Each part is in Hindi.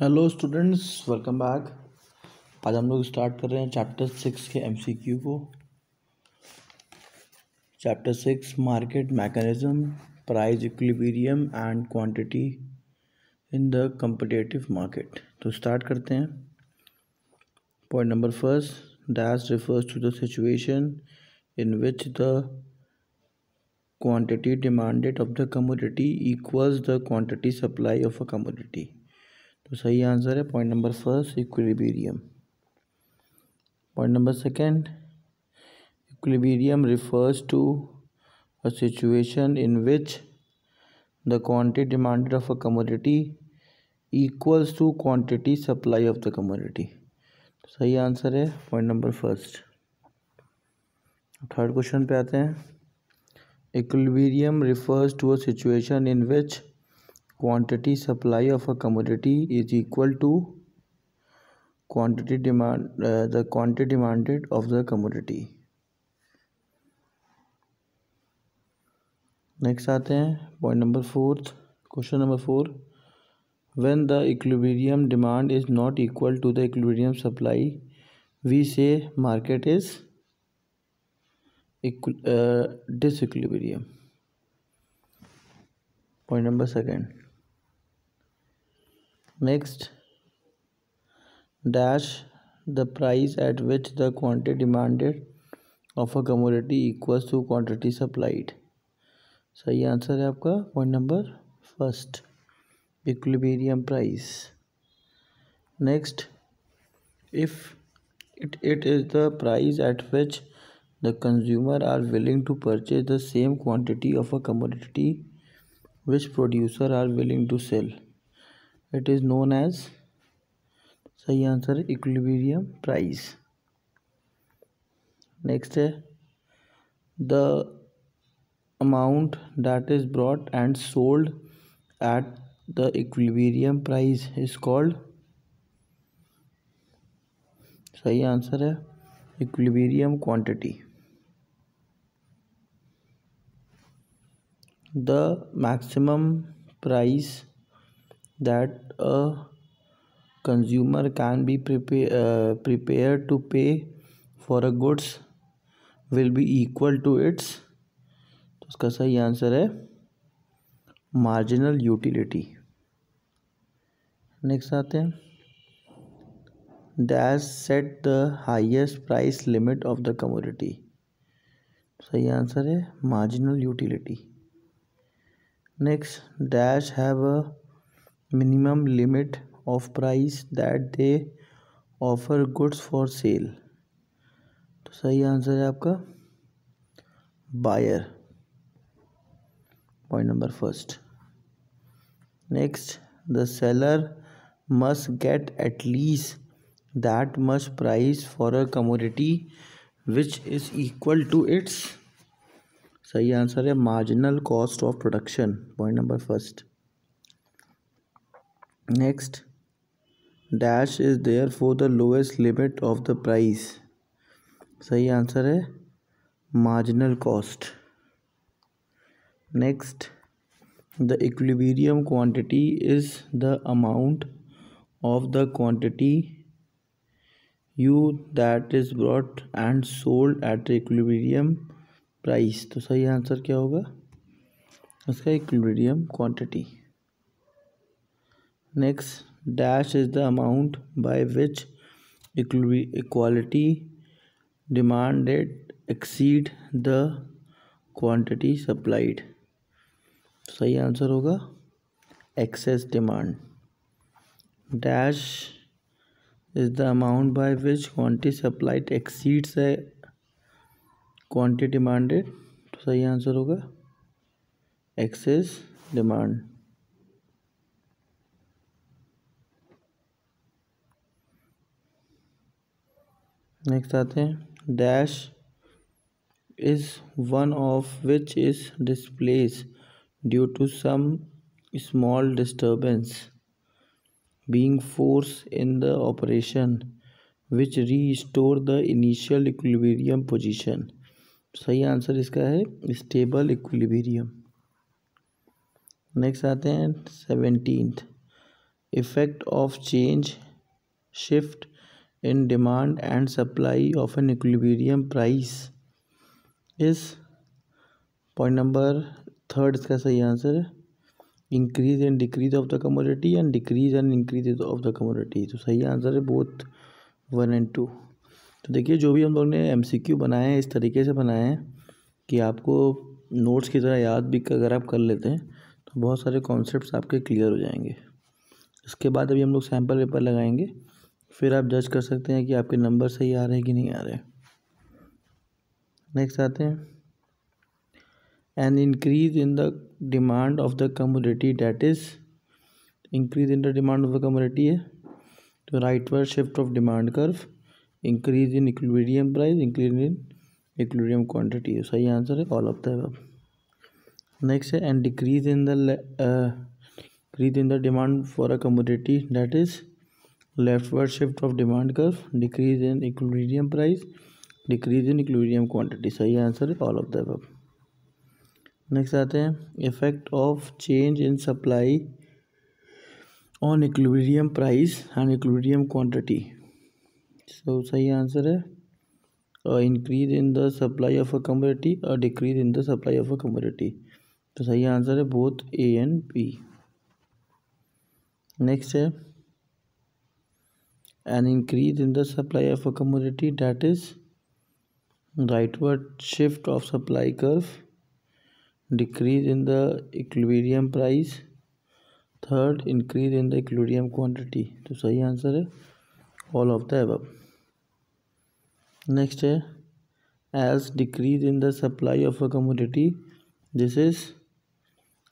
Hello students, welcome back. आज हम लोग स्टार्ट कर रहे हैं चैप्टर सिक्स के एमसीक्यू को। Chapter six, market mechanism, price equilibrium and quantity in the competitive market. तो स्टार्ट करते हैं। Point number first, dash refers to the situation in which the quantity demanded of the commodity equals the quantity supply of a commodity तो सही आंसर है point number first equilibrium point number second equilibrium refers to a situation in which the quantity demanded of a commodity equals to quantity supply of the commodity सही आंसर है point number first third question पे आते हैं. Equilibrium refers to a situation in which quantity supply of a commodity is equal to quantity demand the quantity demanded of the commodity next आते हैं point number fourth question number four when the equilibrium demand is not equal to the equilibrium supply we say market is disequilibrium point number second next dash the price at which the quantity demanded of a commodity equals to quantity supplied सही आंसर है आपका point number first equilibrium price next if it, it is the price at which the consumer are willing to purchase the same quantity of a commodity which producer are willing to sell it is known as सही आंसर है इक्विलिब्रियम प्राइस नेक्स्ट है the amount that is brought and sold at the equilibrium price is called सही आंसर है equilibrium quantity the maximum price that a consumer can be prepare, uh, prepared to pay for a goods will be equal to its तो उसका सही आंसर है मार्जिनल यूटिलिटी नेक्स्ट आते हैं। Dash set the highest price limit of the commodity सही आंसर है marginal utility next dash have a minimum limit of price that they offer goods for sale तो सही आंसर है आपका buyer point number first next the seller must get at least that must price for a commodity which is equal to its सही आंसर है marginal cost of production point number first next dash is there for the lowest limit of the price सही आंसर है? Marginal cost next the equilibrium quantity is the amount of the quantity you that is brought and sold at equilibrium price तो सही आंसर क्या होगा? उसका equilibrium quantity next dash is the amount by which equality demanded exceed the quantity supplied सही आंसर होगा? Excess demand dash is the amount by which quantity supplied exceed है क्वांटिटी डिमांडेड सही आंसर होगा? एक्सेस डिमांड नेक्स्ट आते हैं। Dash is one of which is displace due to some small disturbance force in the operation, which restore the initial equilibrium position. सही आंसर इसका है स्टेबल इक्विलिब्रियम। नेक्स्ट आते हैं seventeenth effect of change shift in demand and supply of an equilibrium price. is point number third इसका सही आंसर है। Increase and decrease of the commodity and decrease and increase of the commodity तो सही आंसर है बोथ वन एंड टू तो देखिए, जो भी हम लोग ने एम सी क्यू बनाए हैं, इस तरीके से बनाए हैं कि आपको नोट्स की तरह याद भी अगर आप कर लेते हैं तो बहुत सारे कॉन्सेप्ट्स आपके क्लियर हो जाएँगे। इसके बाद अभी हम लोग सैंपल पेपर लगाएँगे। फिर आप जज कर सकते हैं कि आपके नंबर सही आ रहे हैं कि नहीं आ रहे। नेक्स्ट आते हैं। An increase in the demand of the community that is increase in the demand of the community है। तो rightward shift of demand curve increase in equilibrium price increase in equilibrium quantity सही आंसर है ऑल ऑफ़ द अब नेक्स्ट है and decrease in the decrease in the demand for a commodity that is leftward shift of demand curve, decrease in equilibrium price, decrease in equilibrium quantity. सही आंसर है ऑल ऑफ़ द नेक्स्ट आते हैं effect of change in supply on equilibrium price and equilibrium quantity so सही आंसर है increase in the supply of a commodity और decrease in the supply of a commodity तो सही आंसर है both A and B next है an increase in the supply of a commodity that is rightward shift of supply curve decrease in the equilibrium price third increase in the equilibrium quantity तो सही आंसर है all of the above next है as decrease in the supply of a commodity this is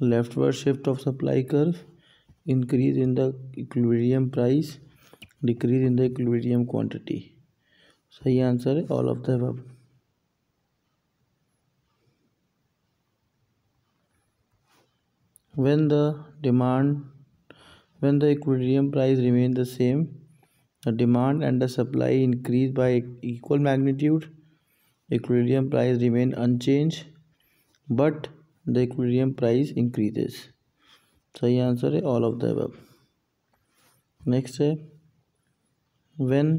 leftward shift of supply curve increase in the equilibrium price decrease in the equilibrium quantity सही आंसर है ऑल ऑफ द अब when the demand when the equilibrium price remain the same the demand and the supply increase by equal magnitude equilibrium price remain unchanged but the equilibrium price increases सही आंसर है ऑल ऑफ द अब नेक्स्ट है when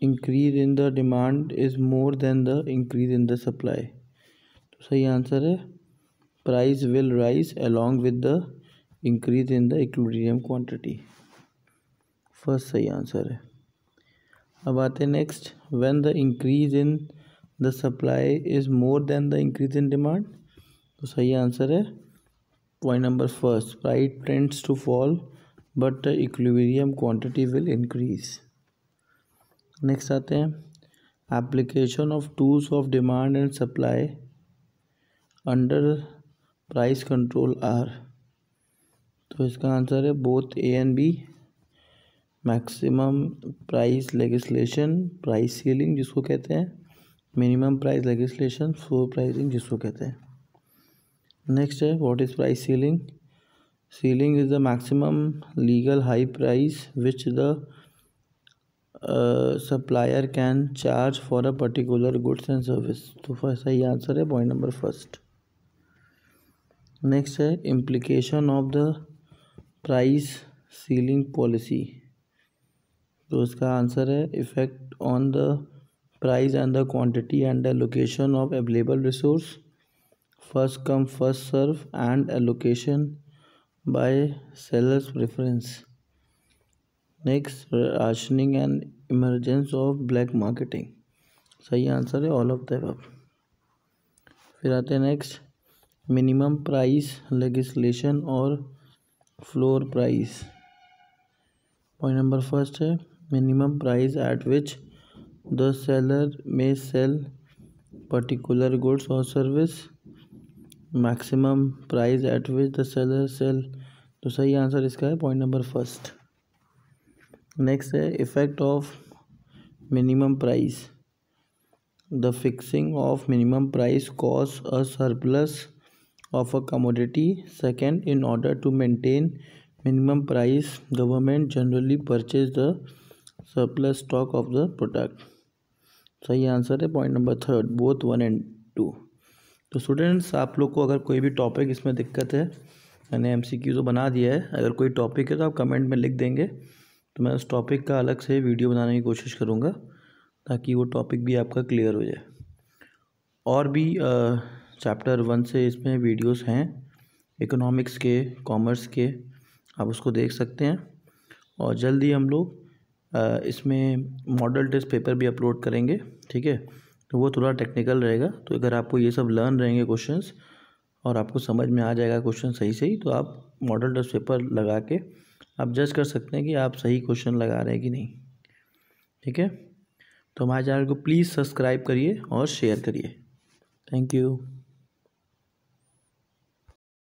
increase in the demand is more than the increase in the supply तो सही आंसर है price will rise along with the increase in the equilibrium quantity first सही आंसर है अब आते हैं next when the increase in the supply is more than the increase in demand तो सही आंसर है point number first price tends to fall but the equilibrium quantity will increase next आते हैं. Application of tools of demand and supply under price control are तो इसका आंसर है both A and B maximum price legislation price ceiling जिसको कहते हैं. Minimum price legislation floor pricing जिसको कहते हैं. नेक्स्ट है what is price ceiling Is the maximum legal high price which the uh, supplier can charge for a particular goods and service. तो सही आंसर है पॉइंट नंबर फ़र्स्ट नेक्स्ट है implication of the price ceiling policy तो इसका आंसर है effect on the price and the quantity and the location of available resource first come first serve and allocation by seller's preference. Next, rationing and emergence of black marketing. सही आंसर है ऑल ऑफ़ द अब फिर आते हैं नेक्स्ट मिनिमम प्राइस लेगिस्लेशन और floor price point number first है minimum price at which the seller may sell particular goods और service maximum price at which the seller sell? तो सही आंसर इसका है पॉइंट नंबर फ़र्स्ट नेक्स्ट है effect of minimum price the fixing of minimum price cause a surplus of a commodity second in order to maintain minimum price government generally purchase the surplus stock of the product सही आंसर है point number third both one and two तो स्टूडेंट्स आप लोग को अगर कोई भी टॉपिक इसमें दिक्कत है, मैंने एम तो बना दिया है, अगर कोई टॉपिक है तो आप कमेंट में लिख देंगे तो मैं उस टॉपिक का अलग से वीडियो बनाने की कोशिश करूँगा, ताकि वो टॉपिक भी आपका क्लियर हो जाए। और भी चैप्टर वन से इसमें वीडियोस हैं इकोनॉमिक्स के कॉमर्स के, आप उसको देख सकते हैं। और जल्दी हम लोग इसमें मॉडल टेस्ट पेपर भी अपलोड करेंगे, ठीक है? तो वो थोड़ा टेक्निकल रहेगा। तो अगर आपको ये सब लर्न रहेंगे क्वेश्चंस और आपको समझ में आ जाएगा क्वेश्चन सही सही तो आप मॉडल टेस्ट पेपर लगा के आप जज कर सकते हैं कि आप सही क्वेश्चन लगा रहे हैं कि नहीं। ठीक है? तो हमारे चैनल को प्लीज़ सब्सक्राइब करिए और शेयर करिए। Thank you